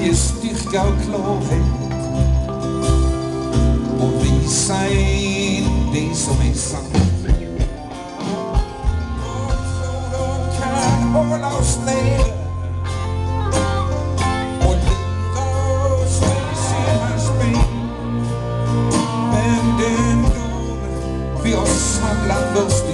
Ge styrka och klarhet och visa en det som är sant. Och kan hålla oss nere och lura oss med sina spel. Men den dagen vi har samlat först